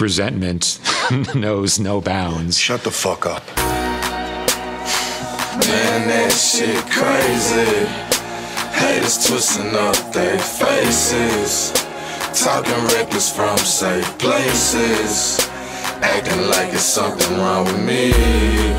resentment knows no bounds. Shut the fuck up. Man, that shit crazy. Haters twisting up their faces. Talking reckless from safe places. Acting like it's something wrong with me.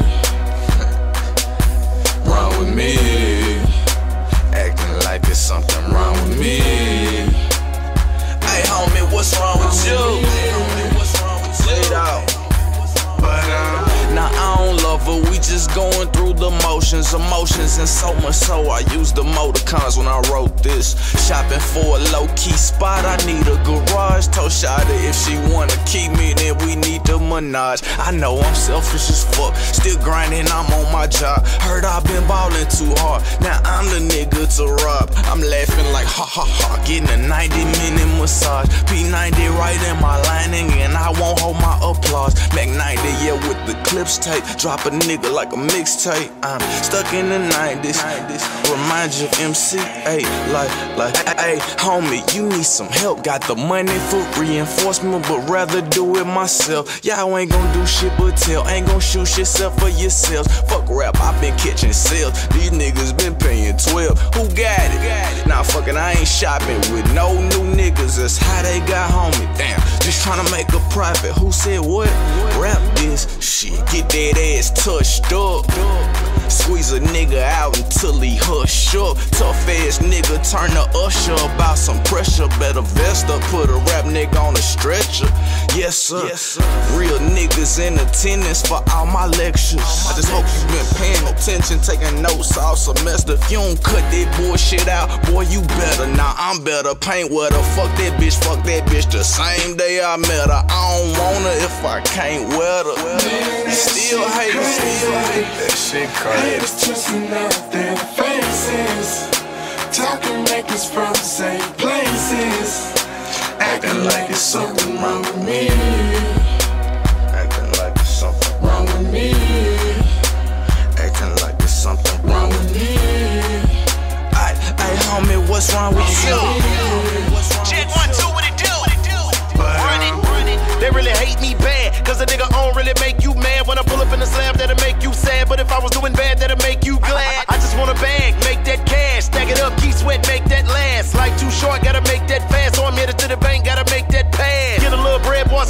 Just going through the motions, emotions, and so much so I used the emoticons when I wrote this. Shopping for a low key spot, I need a garage. Told Shada if she wanna keep me, then we need the menage. I know I'm selfish as fuck, still grinding, I'm on my job. Heard I've been ballin' too hard, now I'm the nigga to rob. I'm laughing like ha ha ha, getting a 90 minute massage. P90 right in my lining, and I won't hold my applause. Clips tape. Drop a nigga like a mixtape. I'm stuck in the 90s. Remind you of MC, hey, like, like, hey, homie, you need some help. Got the money for reinforcement, but rather do it myself. Y'all ain't gonna do shit but tell. Ain't gonna shoot except for yourselves. Fuck rap, i been catching sales. These niggas been paying 12. Who got it? Nah, fucking, I ain't shopping with no new niggas. That's how they got homie. Damn, just tryna make a profit. Who said what? Rap Get ass touched up. A nigga out until he hush up. Tough ass nigga turn the usher about some pressure. Better vest up, put a rap nigga on a stretcher. Yes sir. Yes, sir. Real niggas in attendance for all my lectures. I just hope you been paying attention, taking notes all semester. If you don't cut that bullshit out, boy, you better. Now I'm better. Paint with her. Fuck that bitch, fuck that bitch. The same day I met her. I don't want her if I can't wear her. Still hate, still hate. That shit crazy. Twisting up their faces. Talking reckless from the same places. Acting like it's something wrong with me. Acting like it's something wrong with me. Acting like it's something wrong with me. Ay, ay, homie, what's wrong with you? Check one, two, what it do? Run it, run it. They really hate me bad, cause a nigga don't really make you mad.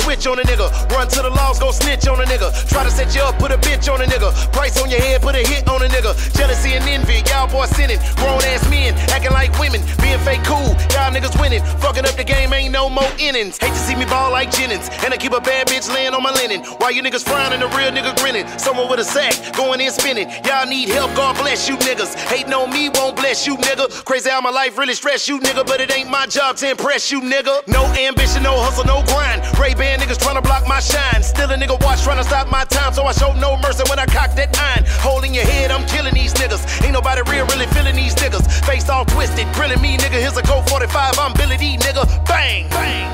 Switch on a nigga. Run to the laws, go snitch on a nigga. Try to set you up, put a bitch on a nigga. Price on your head, put a hit on a nigga. Jealousy and envy, y'all boys sinning. Grown ass men, acting like women. Being fake cool, y'all niggas winning. Fucking up the game, ain't no more innings. Hate to see me ball like Jennings. And I keep a bad bitch laying on my linen. While you niggas frowning, a real nigga grinning. Someone with a sack, going in spinning. Y'all need help, God bless you niggas. Hating on me won't bless you nigga. Crazy how my life really stress you nigga. But it ain't my job to impress you nigga. No ambition, no hustle, no grind. Ray Ban niggas trying to block my shine. Still a nigga watch trying to stop my time. So I show no mercy when I cock that iron. Holding your head, I'm killing these niggas. Ain't nobody real really feeling these niggas. Face all twisted, grilling me nigga. Here's a Colt 45, I'm Billy Dee nigga. Bang, bang.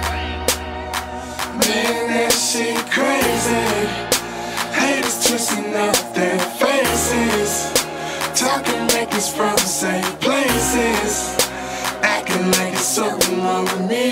Man, that shit crazy. Haters twisting up their faces. Talking reckless from the same places. Acting like it's something wrong with me.